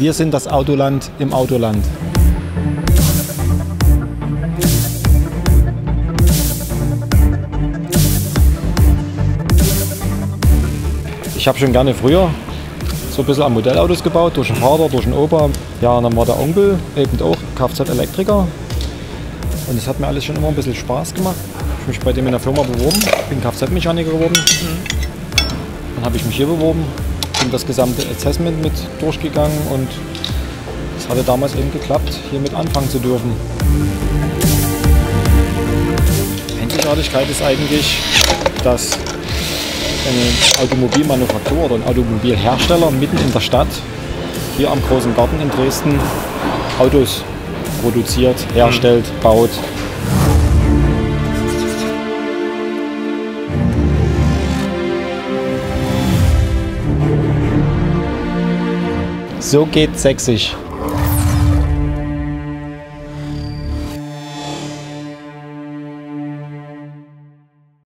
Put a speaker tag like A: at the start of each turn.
A: Wir sind das Autoland im Autoland. Ich habe schon gerne früher so ein bisschen an Modellautos gebaut, durch den Vater, durch den Opa. Ja, und dann war der Onkel eben auch Kfz-Elektriker. Und es hat mir alles schon immer ein bisschen Spaß gemacht. Ich habe mich bei dem in der Firma beworben, bin Kfz-Mechaniker geworden. Dann habe ich mich hier beworben, bin das gesamte Assessment mit durchgegangen und es hatte damals eben geklappt, hier mit anfangen zu dürfen. Einzigartigkeit ist eigentlich, dass eine Automobilmanufaktur oder ein Automobilhersteller mitten in der Stadt, hier am großen Garten in Dresden, Autos produziert, herstellt, baut. So geht sächsisch.